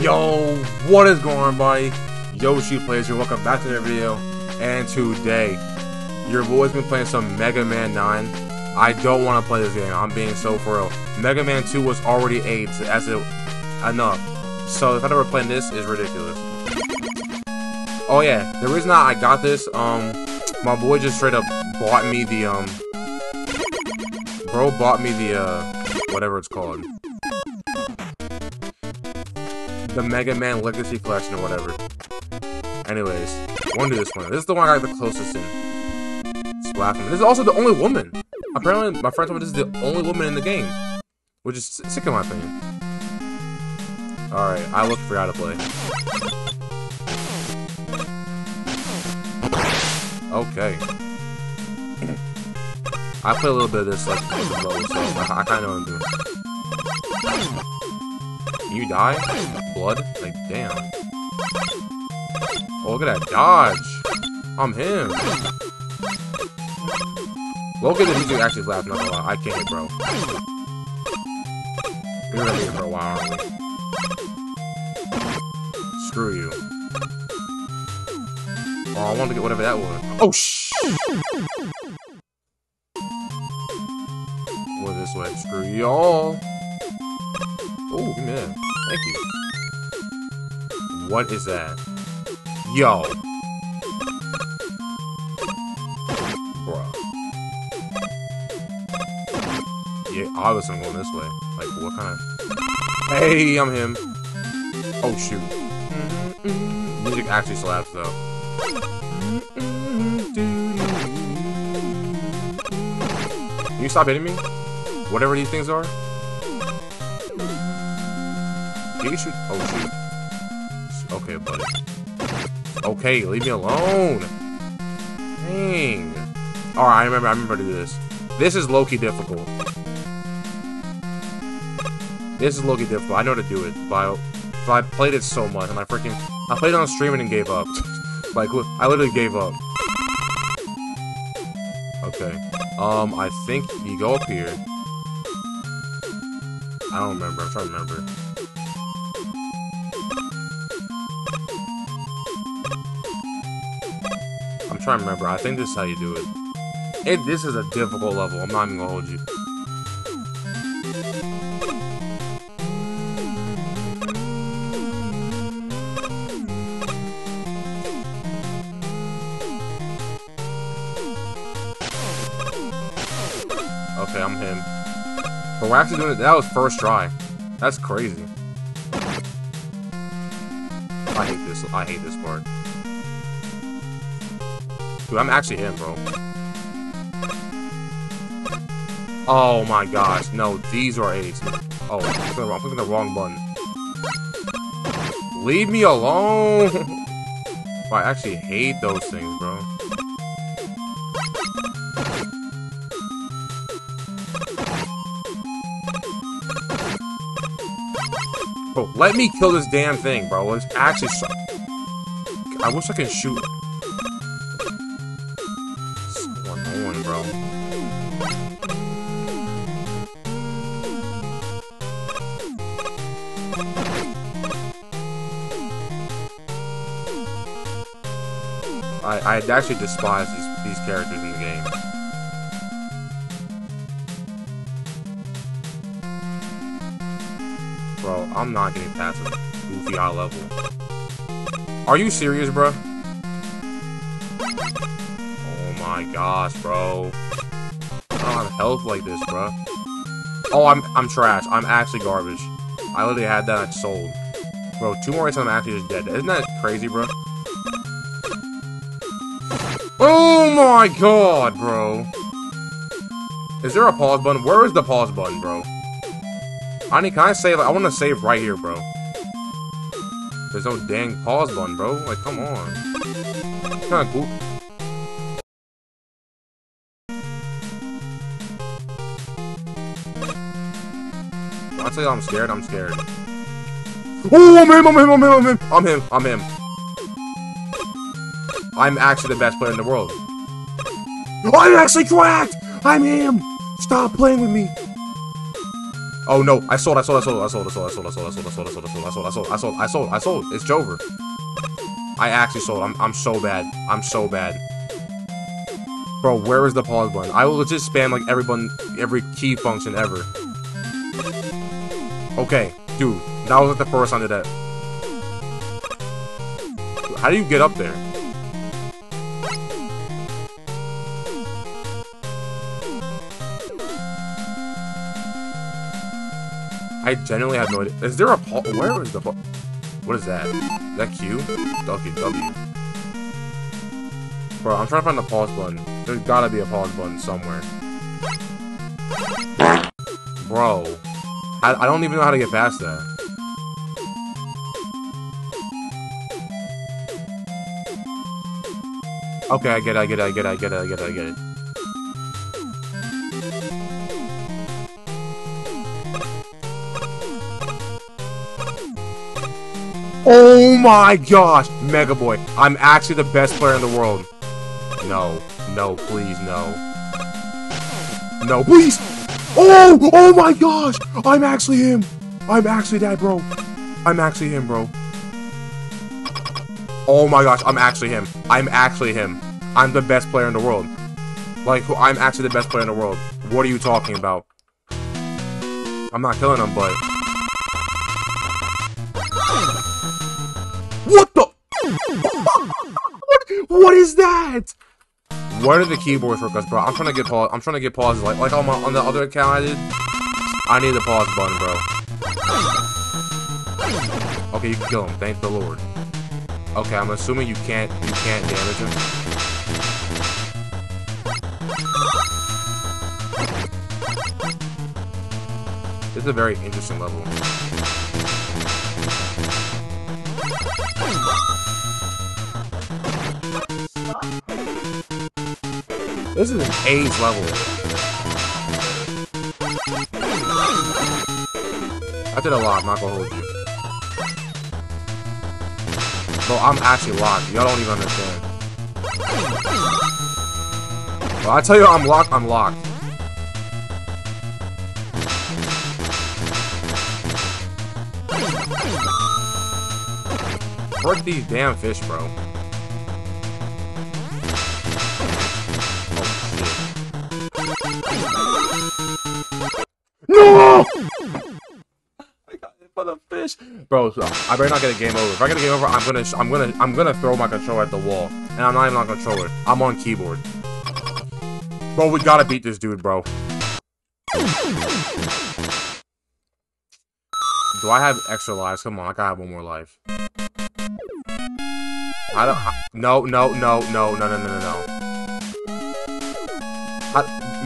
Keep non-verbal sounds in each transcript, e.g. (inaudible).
Yo, what is going on, buddy? Yo, YoshiPlayz here. Welcome back to the video. And today, your boy's been playing some Mega Man 9. I don't want to play this game. I'm being so for real. Mega Man 2 was already 8 as it enough. So if I ever playing this is ridiculous. Oh yeah, the reason I got this, um, my boy just straight up bought me the um, bro bought me the uh, whatever it's called, the Mega Man Legacy Collection or whatever. Anyways, want to this one. This is the one I got the closest in. Splash Woman. This is also the only woman. Apparently, my friend told me this is the only woman in the game, which is sick in my opinion. All right, I look for how to play. Okay. I play a little bit of this like so I, I kind of know what I'm doing. You die? Blood? Like, damn. Oh, look at that dodge. I'm him. Look at the music actually laugh, not gonna lie. I can't bro. We're gonna be here for a while, aren't we? Screw you. Oh, I wanted to get whatever that was. Oh, shh! Go this way. Screw y'all. Oh, that. Thank you. What is that? Yo. Bruh. Yeah, obviously I'm going this way. Like, what kind of... Hey, I'm him. Oh, shoot. Music actually slaps, though. Can you stop hitting me? Whatever these things are? Shoot? Oh, shoot. Okay, buddy. Okay, leave me alone. Dang. Alright, I remember, I remember to do this. This is low-key difficult. This is low-key difficult. I know to do it, but I, I played it so much, and I freaking... I played it on streaming and gave up. (laughs) like, I literally gave up. Okay. Um, I think you go up here. I don't remember. I'm trying to remember. To remember. I think this is how you do it. It this is a difficult level. I'm not even gonna hold you. Okay, I'm him. But we're actually doing it. That was first try. That's crazy. I hate this. I hate this part. Dude, I'm actually him, bro. Oh my gosh. No, these are eights. Oh, I'm clicking, I'm clicking the wrong button. Leave me alone! (laughs) I actually hate those things, bro. Bro, let me kill this damn thing, bro. It's actually so I wish I could shoot. I I actually despise these these characters in the game. Bro, I'm not getting past a goofy high level. Are you serious, bro? Oh my gosh, bro. I don't have health like this, bro. Oh, I'm I'm trash. I'm actually garbage. I literally had that sold. Bro, two more hits and I'm actually just dead. Isn't that crazy, bro? Oh my god, bro. Is there a pause button? Where is the pause button, bro? I need, can I save? I want to save right here, bro. There's no dang pause button, bro. Like, come on. Kind of cool. I tell you I'm scared, I'm scared. Oh, I'm him, I'm him, I'm him, I'm him, I'm him, I'm him. I'm actually the best player in the world. I'm actually cracked! I'm him! Stop playing with me! Oh no, I sold, I sold, I sold, I sold, I sold, I sold, I sold, I sold, I sold, I sold, I sold, I sold, I sold, I sold, I sold, I sold. It's Jover. I actually sold. I'm I'm so bad. I'm so bad. Bro, where is the pause button? I will just spam like every button, every key function ever. Okay, dude, that was like the first time I did that. How do you get up there? I genuinely have no idea. Is there a pause? Where is the What is that? Is that Q? W, W. Bro, I'm trying to find the pause button. There's gotta be a pause button somewhere. Bro. I, I don't even know how to get past that. Okay, I get it, I get it, I get it, I get it, I get it, I get it. Oh my gosh! Mega Boy, I'm actually the best player in the world. No, no, please, no. No, please! Oh! Oh my gosh! I'm actually him! I'm actually that, bro. I'm actually him, bro. Oh my gosh, I'm actually him. I'm actually him. I'm the best player in the world. Like, I'm actually the best player in the world. What are you talking about? I'm not killing him, but... that? Where did the keyboards work us, bro? I'm trying to get pause. I'm trying to get pauses like like on my on the other account I did. I need the pause button, bro. Okay, you can kill him. Thank the Lord. Okay, I'm assuming you can't you can't damage him. This is a very interesting level. This is an A's level. I did a lot, I'm not gonna hold you. Bro, I'm actually locked. Y'all don't even understand. Bro, I tell you I'm locked, I'm locked. Frick these damn fish, bro. No! I got hit by the fish, bro. I better not get a game over. If I get a game over, I'm gonna, I'm gonna, I'm gonna throw my controller at the wall, and I'm not even on controller. I'm on keyboard. Bro, we gotta beat this dude, bro. Do I have extra lives? Come on, I gotta have one more life. I don't. I, no, no, no, no, no, no, no, no, no.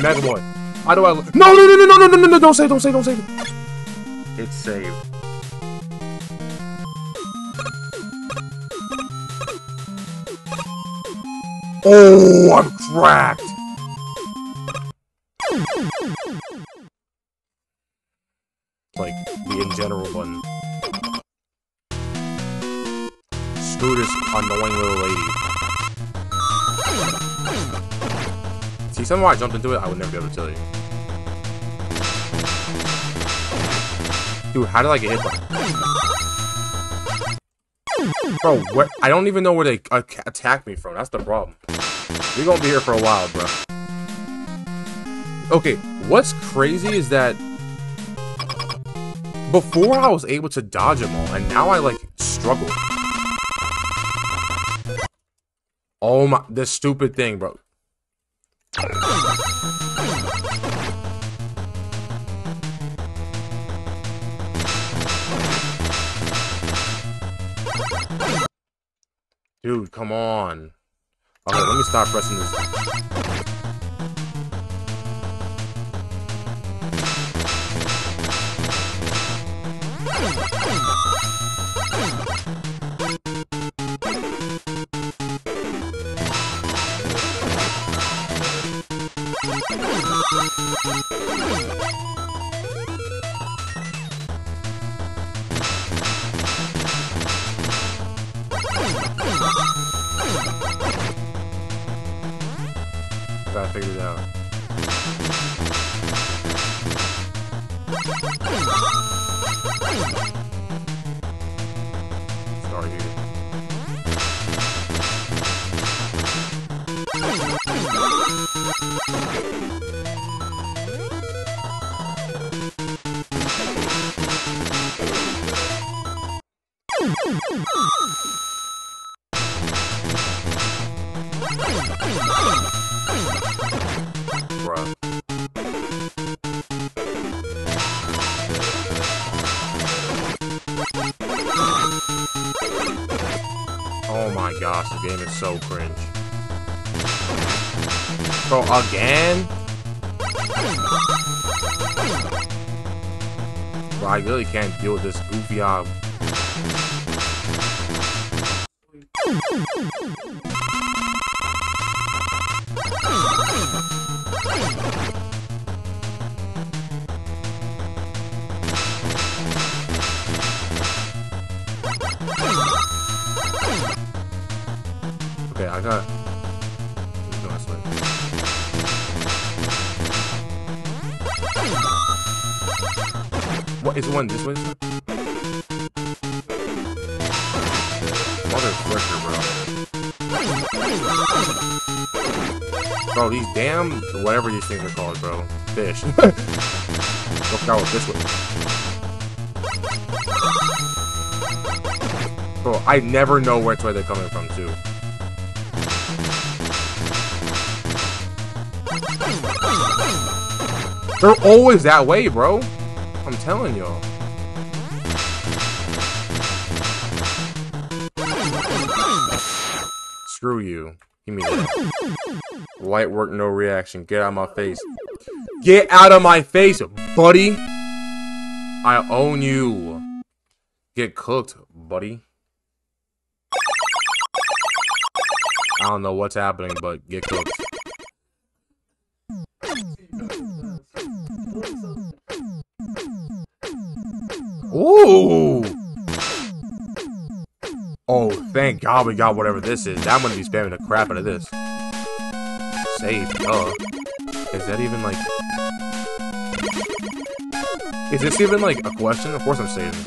Mega Boy. How do I? No, no, no, no, no, no, no, no, no! Don't save! Don't save! Don't save! It's saved. Oh, I'm cracked. See, somehow I jumped into it, I would never be able to tell you. Dude, how did I get hit by... Bro. I don't even know where they uh, attack me from. That's the problem. We're gonna be here for a while, bro. Okay, what's crazy is that... Before I was able to dodge them all, and now I, like, struggle. Oh my... This stupid thing, bro. Dude, come on. Okay, let me stop pressing this. Gotta figure it out. Start here. Oh my gosh, the game is so cringe. Bro, again? Bro, I really can't deal with this goofy uh Okay, I got. What is one this way? Mother fricker, bro. Bro, these damn whatever these things are called, bro. Fish. (laughs) Look out this way. Bro, I never know which way they're coming from too. They're always that way, bro. I'm telling y'all. Screw you. Give me that. Light work, no reaction. Get out of my face. Get out of my face, buddy. I own you. Get cooked, buddy. I don't know what's happening, but get cooked. Oh, thank God we got whatever this is. I'm gonna be spamming the crap out of this. Save, duh. Is that even like... Is this even like a question? Of course I'm saving.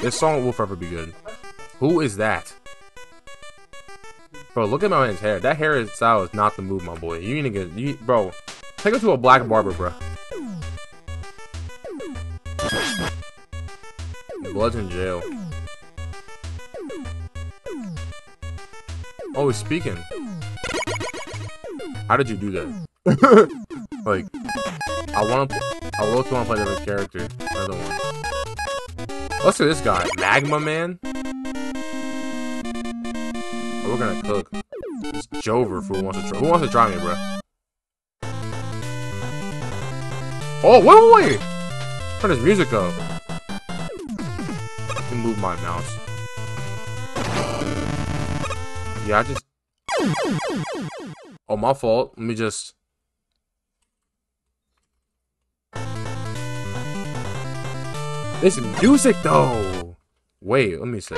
This song will forever be good. Who is that? Bro, look at my man's hair. That hair style is not the move, my boy. You need to get, you, bro. Take him to a black barber, bro. Blood's in jail. Oh, he's speaking. How did you do that? (laughs) like, I want to. I really want to play another character. Another one. Let's do this guy, Magma Man. We're gonna cook. It's Jover who wants to try. Who wants to try me, bro? Oh, wait, wait, wait! Turn his music up. I can move my mouse. Yeah, I just. Oh, my fault. Let me just. This music, though. Wait, let me see.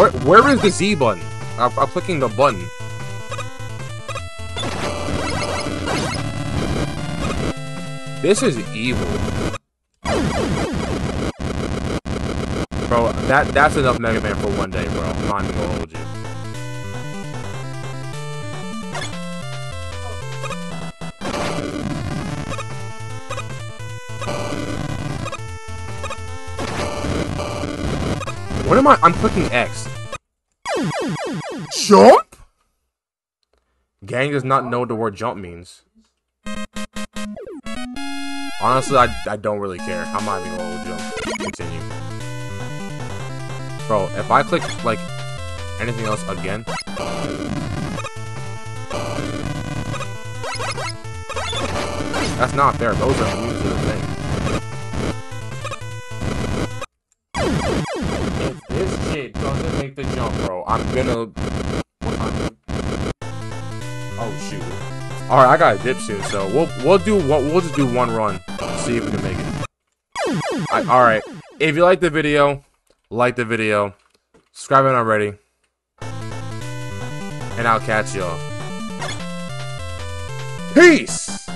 Where, where is the Z button? I'm, I'm clicking the button. This is evil. Bro, that that's enough Mega Man for one day, bro. I'm not gonna hold you. Am I? I'm clicking X. Jump? Gang does not know what the word jump means. Honestly, I, I don't really care. I'm not even gonna jump. Continue. Bro, if I click, like, anything else again... That's not fair. Those are moves to the thing. I'm gonna... Oh, shoot. All right, I got a dip soon, so we'll we'll do what we'll just do one run, see if we can make it. All right, if you like the video, like the video, subscribe if not already, and I'll catch y'all. Peace.